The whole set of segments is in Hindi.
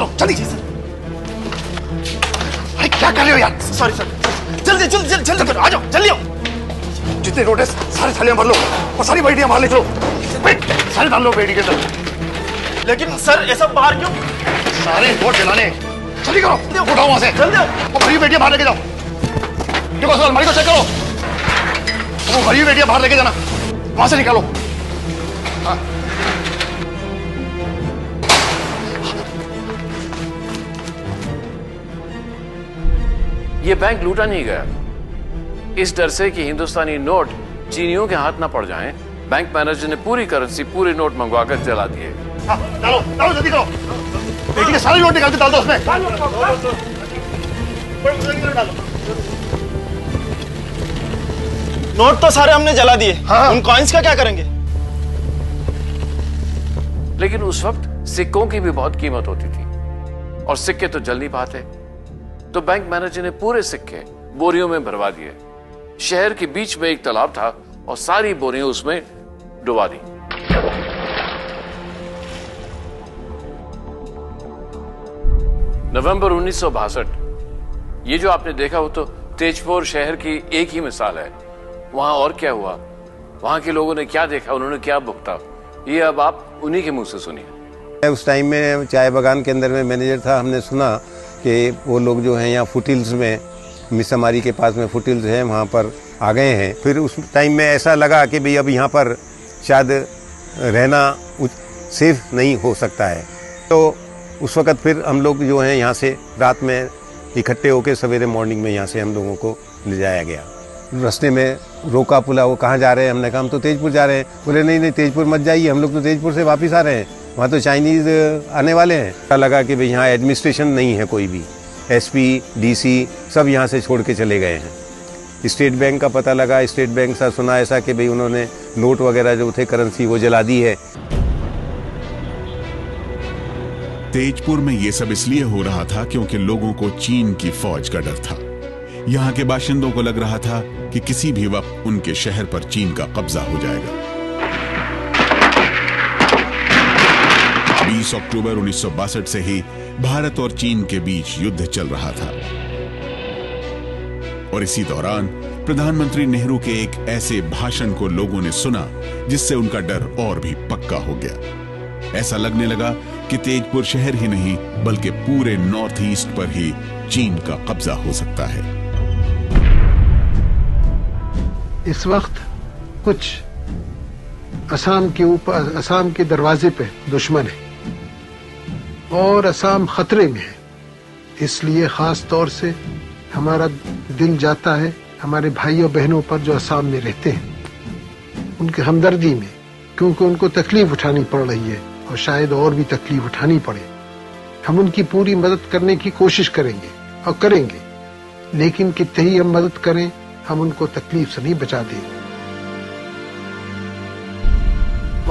करो जल्दी अरे क्या कर रहे हो यार? सॉरी सर जल्दी जल्दी जल्दी जल्दी करो आ जाओ जल्दी आओ। जितने नोट है सारे थालियाँ भर लो और सारी बेटियाँ बाहर ले चलो। सारे डाल लो बेटी के अंदर। लेकिन सर ऐसा बाहर क्यों? सारे नोट जलाने। जल्दी करो उठाओ वहाँ से। जल्दी आओ। और भरी बेटियाँ बाहर लेके जाओ। देखो सर अलमारी को चेक करो। वो भरी बेटियाँ बाहर लेके जाना। वहाँ से निकालो। हाँ। ये बैंक लूटा नहीं गया। इस डर से कि हिंदुस्तानी नोट चीनियों के हाथ ना पड़ जाएँ, बैंक मैनेजर ने पूरी करेंसी पूरे नोट मंगवाकर जला दिए। हाँ, डालो डालो जल्दी करो। बेटी के सारे नोट निकाल के डाल दो उसमें। नोट तो सारे हमने जला दिए। हाँ। उन कॉइन्स का क्या करेंगे? लेकिन उस वक्त सिक्कों की भी बहुत कीमत होती थी। और सिक्के तो जल नहीं पाते तो बैंक मैनेजर ने पूरे सिक्के बोरियों में भरवा दिए। शहर के बीच में एक तालाब था और सारी बोरियाँ उसमें डुबा दी। नवंबर उन्नीस सौ बासठ, ये जो आपने देखा वो तो तेजपुर शहर की एक ही मिसाल है। वहाँ और क्या हुआ? वहाँ के लोगों ने क्या देखा? उन्होंने क्या भुगता? ये अब आप उन्हीं के मुँह से सुनिए। उस टाइम में चाय बागान के अंदर में मैनेजर था, हमने सुना कि वो लोग जो हैं यहाँ फुटिल्स में मिसमारी के पास में फुटिल्स हैं, वहाँ पर आ गए हैं। फिर उस टाइम में ऐसा लगा कि भाई अब यहाँ पर शायद रहना सेफ़ नहीं हो सकता है। तो उस वक़्त फिर हम लोग जो हैं यहाँ से रात में इकट्ठे होकर सवेरे मॉर्निंग में यहाँ से हम लोगों को ले जाया गया। रास्ते में रोका पुला वो कहाँ जा रहे हैं? हमने कहा, हम तो तेजपुर जा रहे हैं। बोले, नहीं नहीं, तेजपुर मत जाइए, हम लोग तो तेजपुर से वापस आ रहे हैं। वहाँ तो चाइनीज़ आने वाले हैं। पता लगा कि भाई यहाँ एडमिनिस्ट्रेशन नहीं है कोई भी। एसपी डीसी सब यहाँ से छोड़ के चले गए हैं। स्टेट बैंक का पता लगा स्टेट बैंक से सुना ऐसा कि भाई उन्होंने नोट वगैरह जो थे करेंसी वो जला दी है। तेजपुर में ये सब इसलिए हो रहा था क्योंकि लोगों को चीन की फौज का डर था। यहाँ के बाशिंदों को लग रहा था कि किसी भी वक्त उनके शहर पर चीन का कब्जा हो जाएगा। 20 अक्टूबर उन्नीस सौ बासठ से ही भारत और चीन के बीच युद्ध चल रहा था। और इसी दौरान प्रधानमंत्री नेहरू के एक ऐसे भाषण को लोगों ने सुना, जिससे उनका डर और भी पक्का हो गया। ऐसा लगने लगा कि तेजपुर शहर ही नहीं, बल्कि पूरे नॉर्थ ईस्ट पर ही चीन का कब्जा हो सकता है। इस वक्त कुछ असम के ऊपर, असम के दरवाजे पे दुश्मन है। और असम खतरे में है। इसलिए खास तौर से हमारा दिल जाता है, हमारे भाइयों बहनों पर जो असम में रहते हैं, उनकी हमदर्दी में, क्योंकि उनको तकलीफ़ उठानी पड़ रही है और शायद और भी तकलीफ़ उठानी पड़े। हम उनकी पूरी मदद करने की कोशिश करेंगे और करेंगे, लेकिन कितने ही हम मदद करें, हम उनको तकलीफ़ से नहीं बचा देंगे।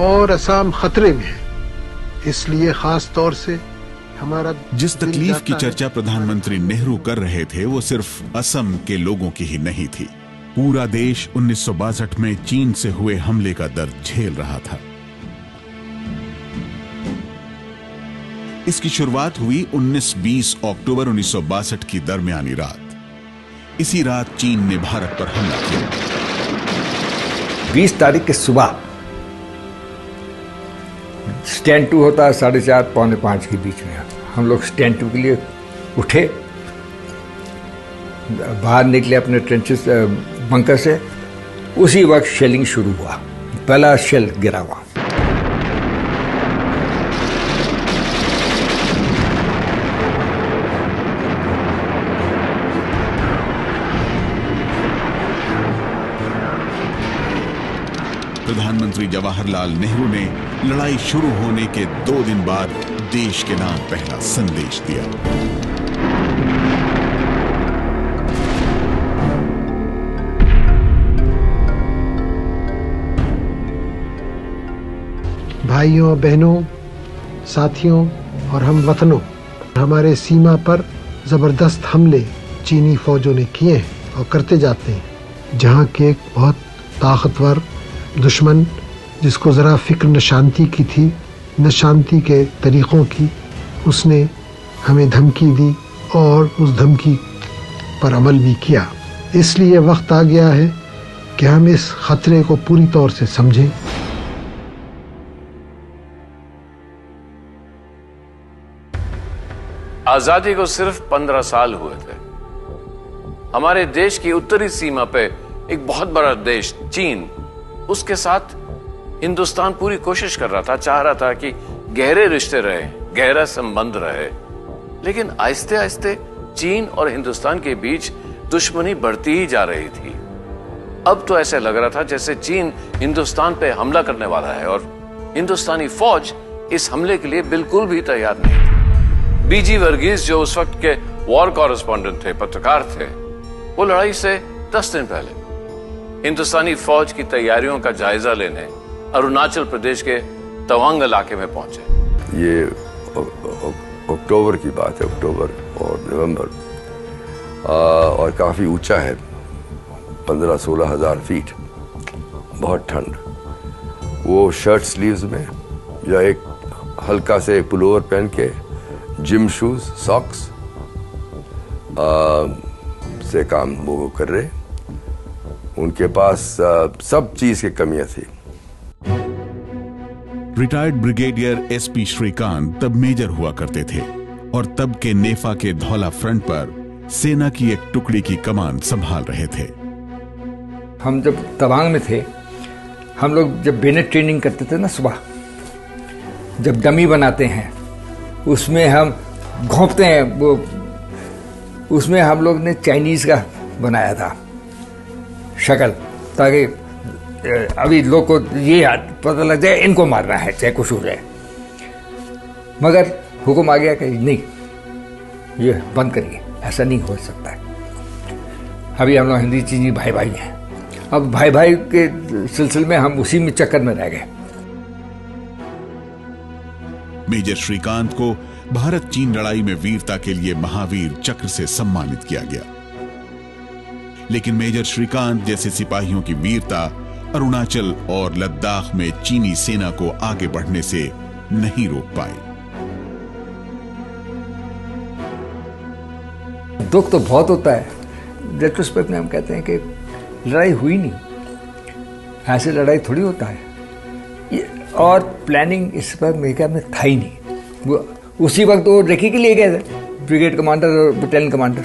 और असम खतरे में है। इसलिए खास तौर से हमारा जिस तकलीफ़ की चर्चा प्रधानमंत्री नेहरू कर रहे थे वो सिर्फ़ असम के लोगों की ही नहीं थी। पूरा देश उन्नीस सौ बासठ में चीन से हुए हमले का दर्द झेल रहा था। इसकी शुरुआत हुई 19-20 अक्टूबर उन्नीस सौ बासठ की दरमियानी रात। इसी रात चीन ने भारत पर हमला किया। 20 तारीख के सुबह स्टैंड टू होता है साढ़े चार, पौने पाँच के बीच में। हम लोग स्टैंड टू के लिए उठे, बाहर निकले अपने ट्रेंचेस बंकर से। उसी वक्त शेलिंग शुरू हुआ। पहला शेल गिरा हुआ प्रधानमंत्री जवाहरलाल नेहरू ने लड़ाई शुरू होने के दो दिन बाद देश के नाम पहला संदेश दिया। भाइयों बहनों, साथियों और हम वतनों, हमारे सीमा पर ज़बरदस्त हमले चीनी फौजों ने किए हैं और करते जाते हैं, जहाँ के एक बहुत ताकतवर दुश्मन, जिसको ज़रा फ़िक्र न शांति की थी, न शांति के तरीक़ों की, उसने हमें धमकी दी और उस धमकी पर अमल भी किया। इसलिए वक्त आ गया है कि हम इस खतरे को पूरी तौर से समझें। आज़ादी को सिर्फ़ पंद्रह साल हुए थे। हमारे देश की उत्तरी सीमा पे एक बहुत बड़ा देश, चीन उसके साथ हिंदुस्तान पूरी कोशिश कर रहा था, चाह रहा था कि गहरे रिश्ते रहे, गहरा संबंध रहे। लेकिन आहिस्ते आहिस्ते चीन और हिंदुस्तान के बीच दुश्मनी बढ़ती ही जा रही थी। अब तो ऐसे लग रहा था जैसे चीन हिंदुस्तान पे हमला करने वाला है और हिंदुस्तानी फौज इस हमले के लिए बिल्कुल भी तैयार नहीं थी। बीजी वर्गीज जो उस वक्त के वॉर कॉरेस्पॉन्डेंट थे, पत्रकार थे, वो लड़ाई से दस दिन पहले हिंदुस्तानी फौज की तैयारियों का जायजा लेने अरुणाचल प्रदेश के तवांग इलाके में पहुँचे। ये अक्टूबर की बात है, अक्टूबर और नवंबर। और काफ़ी ऊँचा है, पंद्रह सोलह हज़ार फीट। बहुत ठंड। वो शर्ट स्लीव्स में या एक हल्का से पुलोवर पहन के जिम शूज़, सॉक्स से काम वो कर रहे। उनके पास सब चीज़ की कमियाँ थी। रिटायर्ड ब्रिगेडियर एसपी श्रीकांत तब मेजर हुआ करते थे और तब के नेफा के धौला फ्रंट पर सेना की एक टुकड़ी की कमान संभाल रहे थे। हम जब तवांग में थे हम लोग जब बेनेट ट्रेनिंग करते थे ना सुबह जब डमी बनाते हैं उसमें हम घोंपते हैं वो उसमें हम लोग ने चाइनीज़ का बनाया था। शक्ल, ताकि अभी लोग को ये पता लग जाए, इनको मारना है, चाहे कुछ हो जाए। मगर हुक्म आ गया कि नहीं, ये बंद करिए, ऐसा नहीं हो सकता। है अभी हम लोग हिंदी चीनी भाई भाई हैं। अब भाई भाई के सिलसिले में हम उसी में चक्कर में रह गए। मेजर श्रीकांत को भारत चीन लड़ाई में वीरता के लिए महावीर चक्र से सम्मानित किया गया। लेकिन मेजर श्रीकांत जैसे सिपाहियों की वीरता अरुणाचल और लद्दाख में चीनी सेना को आगे बढ़ने से नहीं रोक पाए दुख तो बहुत होता है। रेट्रोस्पेक्ट में हम कहते हैं कि लड़ाई हुई नहीं। ऐसे लड़ाई थोड़ी होता है। और प्लानिंग इस पर मेरे में था ही नहीं। वो उसी वक्त वो रेखी के लिए गए थे। ब्रिगेड कमांडर और बटालियन कमांडर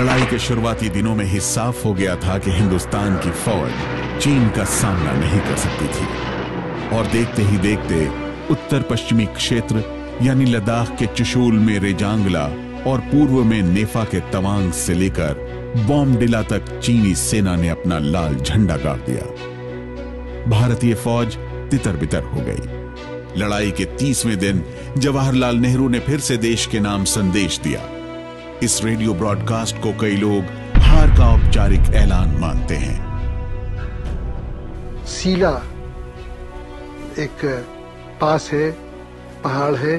लड़ाई के शुरुआती दिनों में ही साफ़ हो गया था कि हिंदुस्तान की फौज चीन का सामना नहीं कर सकती थी। और देखते ही देखते उत्तर पश्चिमी क्षेत्र, यानी लद्दाख के चुशूल में रेजांगला और पूर्व में नेफा के तवांग से लेकर बॉम्बडिला तक चीनी सेना ने अपना लाल झंडा गाड़ दिया। भारतीय फौज तितर बितर हो गई। लड़ाई के तीसवें दिन जवाहरलाल नेहरू ने फिर से देश के नाम संदेश दिया। इस रेडियो ब्रॉडकास्ट को कई लोग हार का औपचारिक ऐलान मानते हैं। सीला एक पास है, पहाड़ है,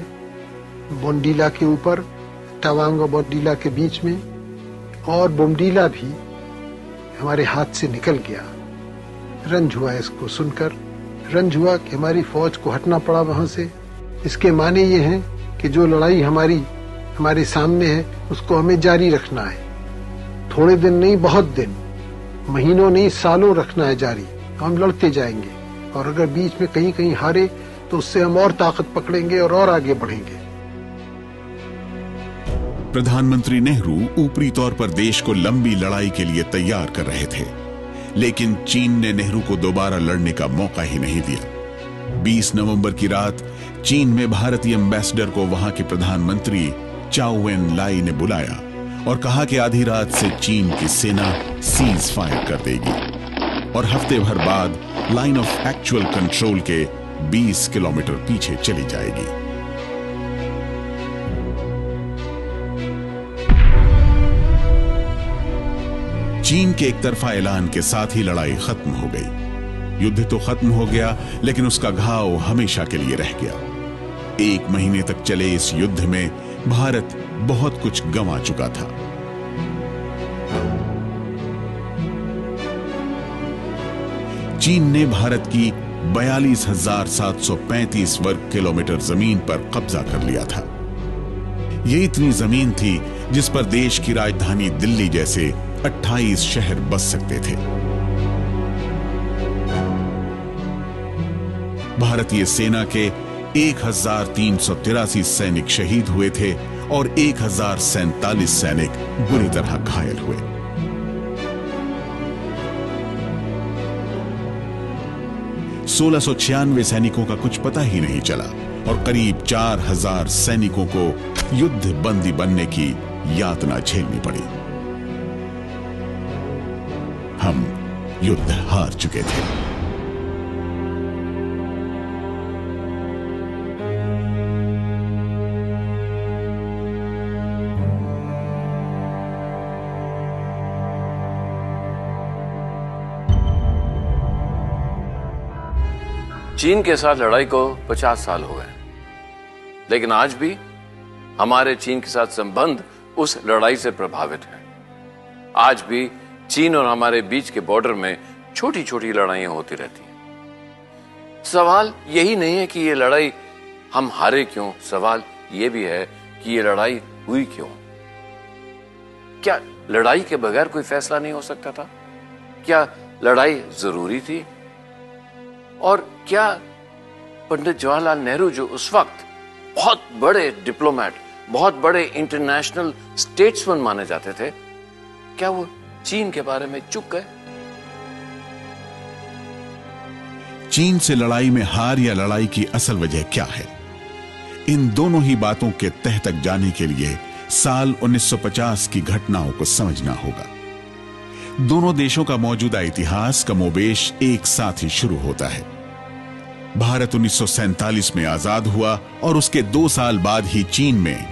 बोंडीला के ऊपर, तवांग और बोंडीला के बीच में, और बोमडीला भी हमारे हाथ से निकल गया। रंज हुआ इसको सुनकर रंज हुआ कि हमारी फौज को हटना पड़ा वहाँ से। इसके माने ये हैं कि जो लड़ाई हमारी हमारे सामने है, उसको हमें जारी रखना है। थोड़े दिन नहीं, बहुत दिन। महीनों नहीं, सालों रखना है जारी। हम लड़ते जाएँगे। और अगर बीच में कहीं कहीं हारे तो उससे हम और ताकत पकड़ेंगे और और आगे बढ़ेंगे। प्रधानमंत्री नेहरू ऊपरी तौर पर देश को लंबी लड़ाई के लिए तैयार कर रहे थे। लेकिन चीन ने नेहरू को दोबारा लड़ने का मौका ही नहीं दिया। 20 नवंबर की रात चीन में भारतीय एम्बेसडर को वहाँ के प्रधानमंत्री चाउ एन लाई ने बुलाया और कहा कि आधी रात से चीन की सेना सीज फायर कर देगी और हफ़्ते भर बाद लाइन ऑफ़ एक्चुअल कंट्रोल के 20 किलोमीटर पीछे चली जाएगी। चीन के एक तरफा ऐलान के साथ ही लड़ाई खत्म हो गई। युद्ध तो खत्म हो गया, लेकिन उसका घाव हमेशा के लिए रह गया। एक महीने तक चले इस युद्ध में भारत बहुत कुछ गंवा चुका था। चीन ने भारत की बयालीस हज़ार सात सौ पैंतीस वर्ग किलोमीटर ज़मीन पर कब्जा कर लिया था। ये इतनी ज़मीन थी जिस पर देश की राजधानी दिल्ली जैसे 28 शहर बस सकते थे। भारतीय सेना के एक हज़ार तीन सौ तिरासी सैनिक शहीद हुए थे और एक सैनिक बुरी तरह घायल हुए। सोलह सैनिकों का कुछ पता ही नहीं चला और करीब चार हज़ार सैनिकों को युद्ध बंदी बनने की यातना झेलनी पड़ी। हम युद्ध हार चुके थे। चीन के साथ लड़ाई को 50 साल हो गए। लेकिन आज भी हमारे चीन के साथ संबंध उस लड़ाई से प्रभावित है। आज भी चीन और हमारे बीच के बॉर्डर में छोटी छोटी लड़ाइयाँ होती रहती हैं। सवाल यही नहीं है कि ये लड़ाई हम हारे क्यों? सवाल ये भी है कि ये लड़ाई हुई क्यों? क्या लड़ाई के बगैर कोई फैसला नहीं हो सकता था? क्या लड़ाई ज़रूरी थी? और क्या पंडित जवाहरलाल नेहरू जो उस वक्त बहुत बड़े डिप्लोमेट, बहुत बड़े इंटरनेशनल स्टेट्समैन माने जाते थे, क्या वो चीन के बारे में चुप गए? चीन से लड़ाई में हार या लड़ाई की असल वजह क्या है? इन दोनों ही बातों के तह तक जाने के लिए साल 1950 की घटनाओं को समझना होगा। दोनों देशों का मौजूदा इतिहास कमोबेश एक साथ ही शुरू होता है। भारत 1947 में आज़ाद हुआ और उसके दो साल बाद ही चीन में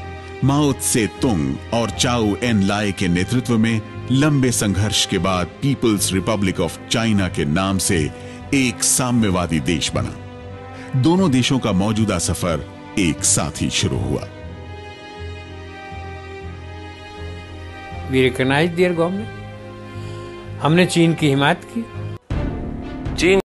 माओ से तुंग और चाउ एन लाए के नेतृत्व में लंबे संघर्ष के बाद पीपल्स रिपब्लिक ऑफ़ चाइना के नाम से एक साम्यवादी देश बना। दोनों देशों का मौजूदा सफ़र एक साथ ही शुरू हुआ। वी रिकॉग्नाइज दियर गवर्नमेंट हमने चीन की हिमायत की। चीन